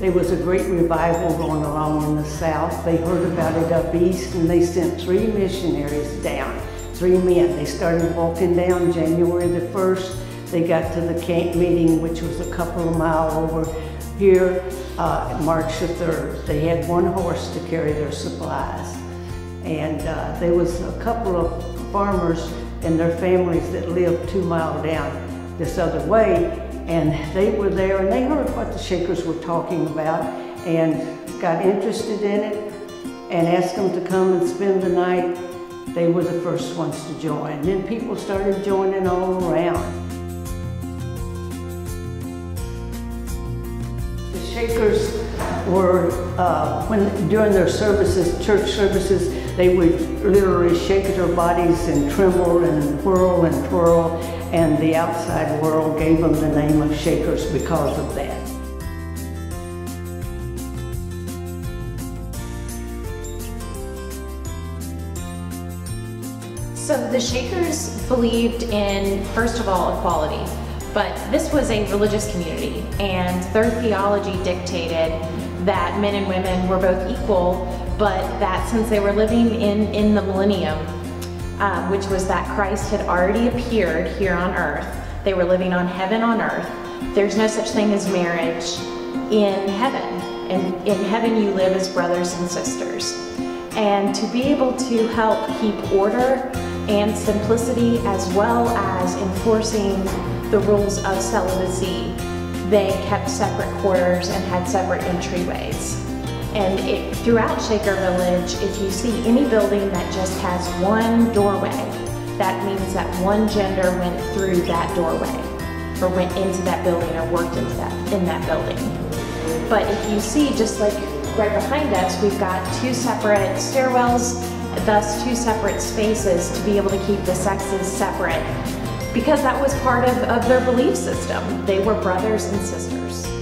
there was a great revival going along in the South. They heard about it up east and they sent three missionaries down, three men. They started walking down January the 1st. They got to the camp meeting, which was a couple of miles over here, uh, March the 3rd. They had one horse to carry their supplies. And uh, there was a couple of farmers and their families that lived two miles down this other way. And they were there and they heard what the Shakers were talking about and got interested in it and asked them to come and spend the night. They were the first ones to join. Then people started joining all around. The Shakers were, uh, when during their services, church services, they would literally shake their bodies and tremble and whirl and twirl, and the outside world gave them the name of Shakers because of that. So the Shakers believed in, first of all, equality. But this was a religious community, and their theology dictated that men and women were both equal, but that since they were living in, in the millennium, uh, which was that Christ had already appeared here on earth, they were living on heaven on earth. There's no such thing as marriage in heaven. And in heaven, you live as brothers and sisters. And to be able to help keep order and simplicity as well as enforcing the rules of celibacy, they kept separate quarters and had separate entryways. And it, throughout Shaker Village, if you see any building that just has one doorway, that means that one gender went through that doorway or went into that building or worked into that, in that building. But if you see, just like right behind us, we've got two separate stairwells, thus two separate spaces to be able to keep the sexes separate because that was part of, of their belief system. They were brothers and sisters.